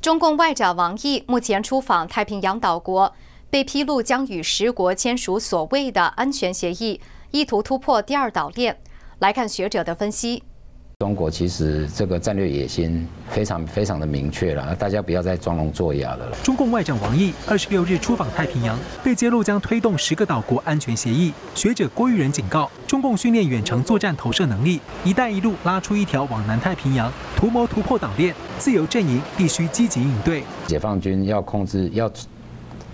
中共外长王毅目前出访太平洋岛国，被披露将与十国签署所谓的安全协议，意图突破第二岛链。来看学者的分析。中国其实这个战略野心非常非常的明确了，大家不要再装聋作哑了。中共外长王毅二十六日出访太平洋，被揭露将推动十个岛国安全协议。学者郭玉仁警告，中共训练远程作战投射能力，“一带一路”拉出一条往南太平洋，图谋突破岛链，自由阵营必须积极应对。解放军要控制，要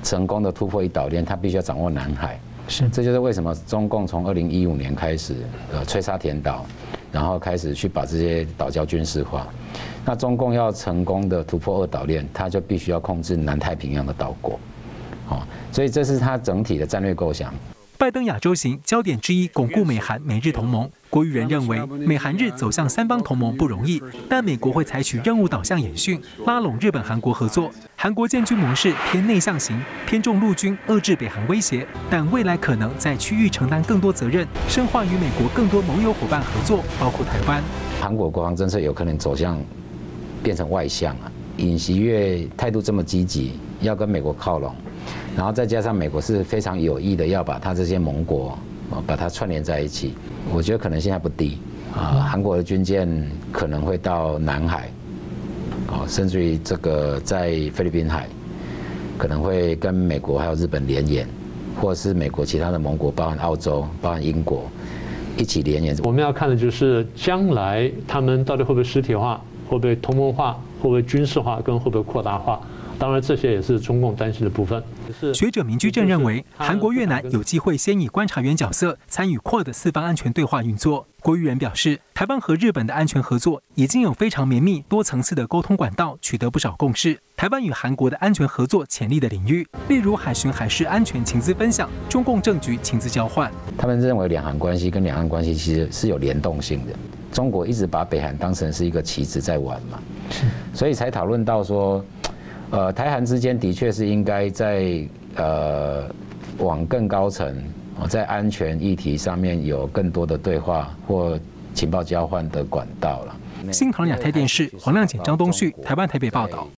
成功的突破一岛链，他必须要掌握南海。是，这就是为什么中共从二零一五年开始，呃，吹沙填岛。然后开始去把这些岛礁军事化，那中共要成功的突破二岛链，他就必须要控制南太平洋的岛国，好，所以这是他整体的战略构想。拜登亚洲行焦点之一，巩固美韩美日同盟。郭玉仁认为，美韩日走向三方同盟不容易，但美国会采取任务导向演训，拉拢日本、韩国合作。韩国建军模式偏内向型，偏重陆军遏制北韩威胁，但未来可能在区域承担更多责任，深化与美国更多盟友伙伴合作，包括台湾。韩国国防政策有可能走向变成外向啊，尹锡悦态度这么积极，要跟美国靠拢。然后再加上美国是非常有意的要把他这些盟国把它串联在一起，我觉得可能性还不低啊。韩国的军舰可能会到南海，啊，甚至于这个在菲律宾海可能会跟美国还有日本联演，或者是美国其他的盟国，包含澳洲、包含英国一起联演。我们要看的就是将来他们到底会不会实体化，会不会同盟化，会不会军事化，跟会不会扩大化。当然，这些也是中共担心的部分。学者明居正认为，韩国、越南有机会先以观察员角色参与扩的四方安全对话运作。郭玉仁表示，台湾和日本的安全合作已经有非常绵密、多层次的沟通管道，取得不少共识。台湾与韩国的安全合作潜力的领域，例如海巡海事安全情资分享、中共政局情资交换。他们认为，两韩关系跟两岸关系其实是有联动性的。中国一直把北韩当成是一个棋子在玩嘛，所以才讨论到说。呃，台韩之间的确是应该在呃往更高层，在安全议题上面有更多的对话或情报交换的管道了。新唐亚太电视黄亮锦、张东旭，台湾台北报道。